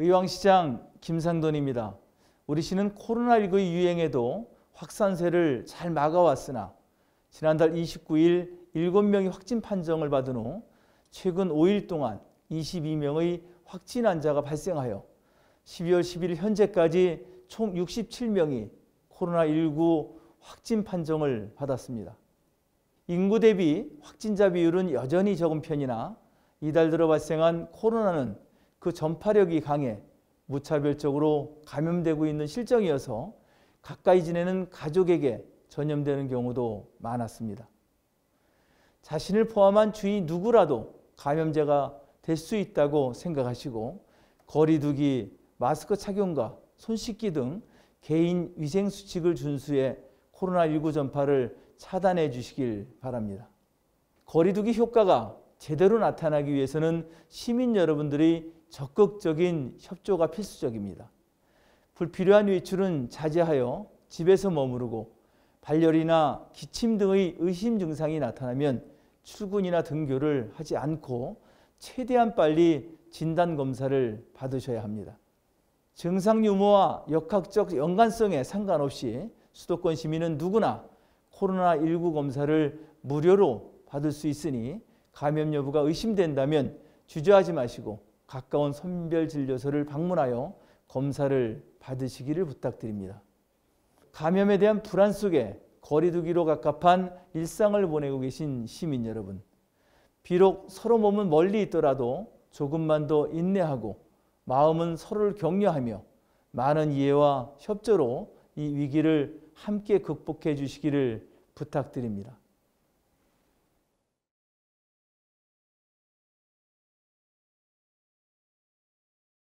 의왕시장 김상돈입니다. 우리 시는 코로나19의 유행에도 확산세를 잘 막아왔으나 지난달 29일 7명이 확진 판정을 받은 후 최근 5일 동안 22명의 확진 환자가 발생하여 12월 11일 현재까지 총 67명이 코로나19 확진 판정을 받았습니다. 인구 대비 확진자 비율은 여전히 적은 편이나 이달 들어 발생한 코로나는 그 전파력이 강해 무차별적으로 감염되고 있는 실정이어서 가까이 지내는 가족에게 전염되는 경우도 많았습니다. 자신을 포함한 주위 누구라도 감염자가 될 수 있다고 생각하시고 거리두기, 마스크 착용과 손 씻기 등 개인 위생 수칙을 준수해 코로나19 전파를 차단해 주시길 바랍니다. 거리두기 효과가 제대로 나타나기 위해서는 시민 여러분들이 적극적인 협조가 필수적입니다. 불필요한 외출은 자제하여 집에서 머무르고 발열이나 기침 등의 의심 증상이 나타나면 출근이나 등교를 하지 않고 최대한 빨리 진단 검사를 받으셔야 합니다. 증상 유무와 역학적 연관성에 상관없이 수도권 시민은 누구나 코로나19 검사를 무료로 받을 수 있으니 감염 여부가 의심된다면 주저하지 마시고 가까운 선별 진료소를 방문하여 검사를 받으시기를 부탁드립니다. 감염에 대한 불안 속에 거리두기로 갑갑한 일상을 보내고 계신 시민 여러분. 비록 서로 몸은 멀리 있더라도 조금만 더 인내하고 마음은 서로를 격려하며 많은 이해와 협조로 이 위기를 함께 극복해 주시기를 부탁드립니다.